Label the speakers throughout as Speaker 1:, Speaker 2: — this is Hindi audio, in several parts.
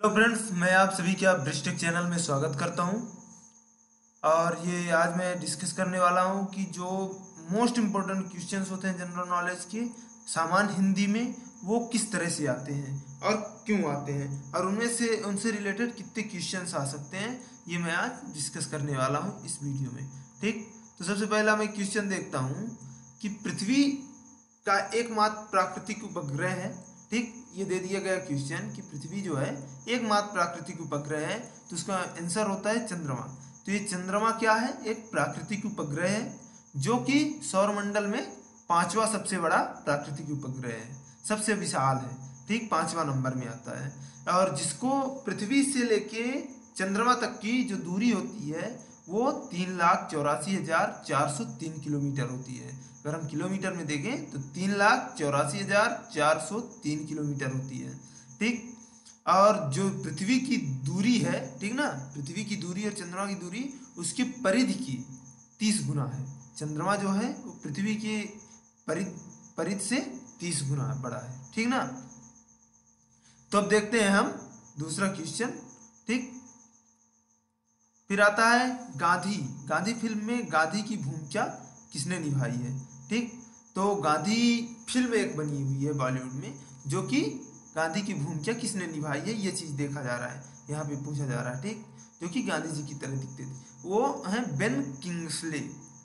Speaker 1: हेलो फ्रेंड्स, मैं आप सभी का ब्रिस्टिक चैनल में स्वागत करता हूँ। और ये आज मैं डिस्कस करने वाला हूँ कि जो मोस्ट इम्पोर्टेंट क्वेश्चंस होते हैं जनरल नॉलेज के, सामान्य हिंदी में, वो किस तरह से आते हैं और क्यों आते हैं और उनमें से, उनसे रिलेटेड कितने क्वेश्चंस आ सकते हैं, ये मैं आज डिस्कस करने वाला हूँ इस वीडियो में, ठीक? तो सबसे पहला मैं क्वेश्चन देखता हूँ कि पृथ्वी का एकमात्र प्राकृतिक उपग्रह है, ठीक? ये दे दिया गया क्वेश्चन कि पृथ्वी जो है, एकमात्र प्राकृतिक उपग्रह है तो उसका आंसर होता है चंद्रमा। तो ये चंद्रमा क्या है? एक प्राकृतिक उपग्रह है, जो कि सौरमंडल में पांचवा सबसे बड़ा प्राकृतिक उपग्रह है। सबसे विशाल है, ठीक पांचवा नंबर में आता है। और जिसको पृथ्वी से लेके चंद्रमा तक की जो दूरी होती है, वो तीन लाख चौरासी हज़ार चार सौ तीन किलोमीटर होती है। अगर हम किलोमीटर में देखें तो तीन लाख चौरासी हज़ार चार सौ तीन किलोमीटर होती है। ठीक? और जो पृथ्वी की दूरी है, ठीक ना? पृथ्वी की दूरी और चंद्रमा की दूरी, उसकी परिधि की तीस गुना है। चंद्रमा जो है, वो पृथ्वी की परिधि, परिध से तीस गुना बड़ा है। ठीक ना? तो अब देखते हैं हम दूसरा क्वेश्चन। ठीक? फिर आता है गांधी। गांधी फ़िल्म में गांधी की भूमिका किसने निभाई है, ठीक? तो गांधी फ़िल्म एक बनी हुई है बॉलीवुड में, जो कि गांधी की भूमिका किसने निभाई है, ये चीज़ देखा जा रहा है, यहाँ पे पूछा जा रहा है, ठीक? जो कि गांधी जी की तरह दिखते थे। वो हैं बेन किंग्सले।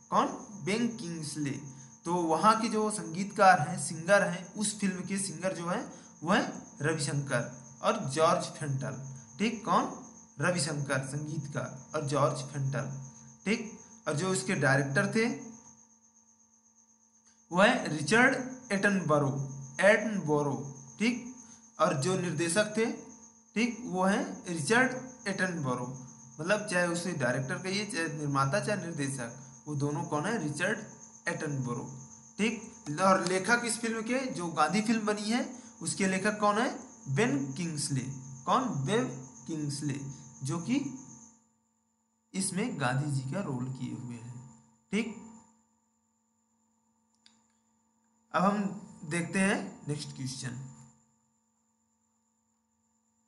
Speaker 1: कौन? Ben Kingsley. तो वहाँ के जो संगीतकार हैं, सिंगर हैं, उस फ़िल्म के सिंगर जो है वो है रविशंकर और जॉर्ज फेंटल, ठीक? कौन? रविशंकर, संगीतकार और जॉर्ज फेंटल, ठीक? और जो उसके डायरेक्टर थे वो है रिचर्ड एटनबरो, एटनबोरो, ठीक? और जो निर्देशक थे, ठीक, वो है रिचर्ड एटनबोरो। मतलब चाहे उसे डायरेक्टर कहिए, चाहे निर्माता, चाहे निर्देशक, वो दोनों कौन है? रिचर्ड एटनबोरो, ठीक? और लेखक इस फ़िल्म के, जो गांधी फ़िल्म बनी है, उसके लेखक कौन है? Ben Kingsley. कौन? बेन किंग्सले, जो कि इसमें गांधी जी का रोल किए हुए हैं, ठीक? अब हम देखते हैं नेक्स्ट क्वेश्चन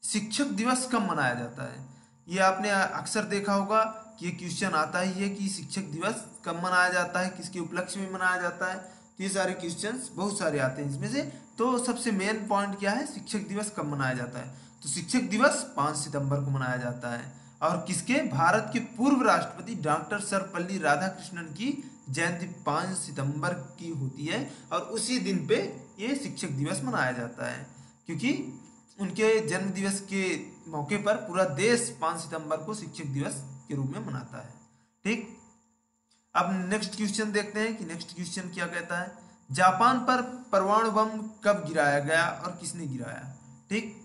Speaker 1: शिक्षक दिवस कब मनाया जाता है? ये आपने अक्सर देखा होगा कि ये क्वेश्चन आता ही है कि शिक्षक दिवस कब मनाया जाता है, किसके उपलक्ष्य में मनाया जाता है। तो ये सारे क्वेश्चन बहुत सारे आते हैं इसमें से। तो सबसे मेन पॉइंट क्या है? शिक्षक दिवस कब मनाया जाता है? तो शिक्षक दिवस पाँच सितंबर को मनाया जाता है। और किसके? भारत के पूर्व राष्ट्रपति डॉक्टर सर्वपल्ली राधाकृष्णन की जयंती पाँच सितंबर की होती है और उसी दिन पे ये शिक्षक दिवस मनाया जाता है। क्योंकि उनके जन्म दिवस के मौके पर पूरा देश पाँच सितंबर को शिक्षक दिवस के रूप में मनाता है। ठीक? अब नेक्स्ट क्वेश्चन देखते हैं कि नेक्स्ट क्वेश्चन क्या कहता है? जापान पर परमाणु बम कब गिराया गया और किसने गिराया? ठीक?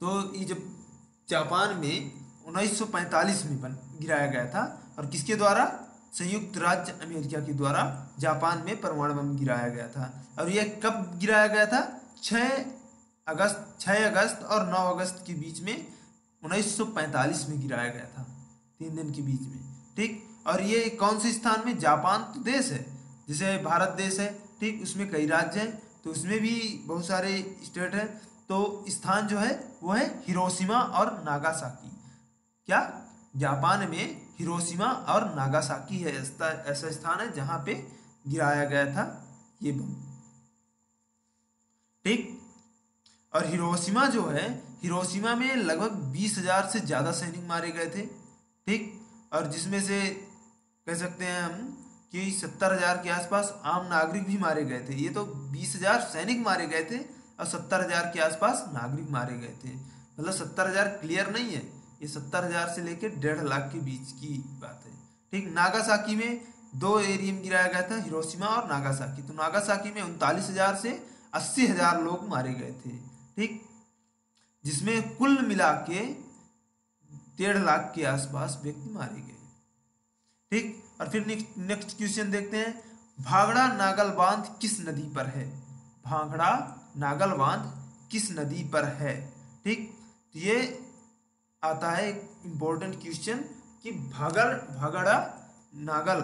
Speaker 1: तो ये जब जापान में 1945 में बन, गिराया गया था और किसके द्वारा? संयुक्त राज्य अमेरिका के द्वारा जापान में परमाणु बम गिराया गया था। और यह कब गिराया गया था? 6 अगस्त 6 अगस्त और 9 अगस्त के बीच में 1945 में गिराया गया था, तीन दिन के बीच में। ठीक? और ये कौन से स्थान में? जापान तो देश है, जैसे भारत देश है। ठीक? उसमें कई राज्य हैं तो उसमें भी बहुत सारे स्टेट हैं। तो स्थान जो है, वो है हिरोशिमा और नागासाकी। क्या? जापान में हिरोशिमा और नागासाकी है ऐसा स्थान है जहाँ पे गिराया गया था ये बम। ठीक? और हिरोशिमा जो है, हिरोशिमा में लगभग बीस हज़ार से ज़्यादा सैनिक मारे गए थे। ठीक? और जिसमें से कह सकते हैं हम कि सत्तर हज़ार के आसपास आम नागरिक भी मारे गए थे। ये तो बीस हज़ार सैनिक मारे गए थे और सत्तर हज़ार के आसपास नागरिक मारे गए थे। मतलब सत्तर हज़ार क्लियर नहीं है। ये सत्तर हज़ार से लेकर डेढ़ लाख के बीच की बात है। ठीक, नागासाकी में दो एरियम गिराया गया था, हिरोशिमा और नागासाकी। तो नागासाकी में उनतालीस हज़ार से अस्सी हज़ार लोग मारे गए थे। ठीक, जिसमें कुल मिला के डेढ़ लाख के आसपास व्यक्ति मारे गए। ठीक, और फिर नेक्स्ट क्वेश्चन देखते हैं। भागड़ा नागल बाँध किस नदी पर है? भागड़ा नागल बाँध किस नदी पर है? ठीक तो ये आता है एक इम्पोर्टेंट क्वेश्चन कि भागल, भागड़ा, नागल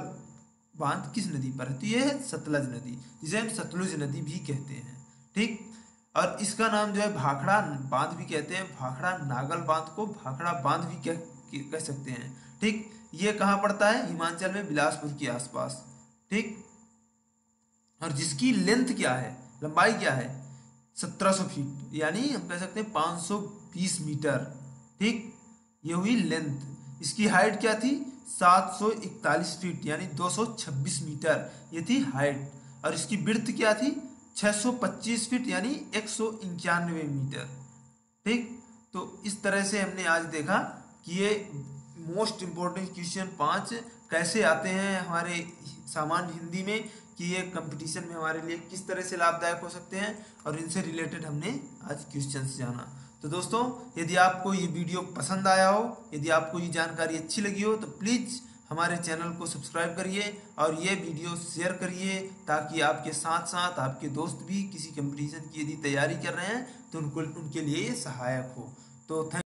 Speaker 1: बाँध किस नदी पर है तो ये है? सतलज नदी, जिसे हम सतलुज नदी भी कहते हैं। ठीक? और इसका नाम जो है भाखड़ा बाँध भी कहते हैं। भाखड़ा, नागल बाँध को भाखड़ा बाँध भी कह कह सकते हैं। ठीक? ये कहाँ पड़ता है? हिमाचल में बिलासपुर के आसपास। ठीक? और जिसकी लेंथ क्या है? लंबाई क्या है? 1700 फीट यानी हम कह सकते हैं 520 मीटर। ठीक, ये हुई लेंथ इसकी हाइट क्या थी? 741 फीट यानी 226 मीटर ये थी हाइट और इसकी बिर्थ क्या थी? 625 फीट यानी एक मीटर ठीक तो इस तरह से हमने आज देखा कि ये मोस्ट इम्पोर्टेंट क्वेश्चन पाँच कैसे आते हैं हमारे सामान्य हिंदी में कि ये कंपटीशन में हमारे लिए किस तरह से लाभदायक हो सकते हैं और इनसे रिलेटेड हमने आज क्वेश्चन जाना। तो दोस्तों, यदि आपको ये वीडियो पसंद आया हो, यदि आपको ये जानकारी अच्छी लगी हो तो प्लीज़ हमारे चैनल को सब्सक्राइब करिए और ये वीडियो शेयर करिए ताकि आपके साथ साथ आपके दोस्त भी किसी कंपटीशन की यदि तैयारी कर रहे हैं तो उनको, उनके लिए सहायक हो। तो थैंक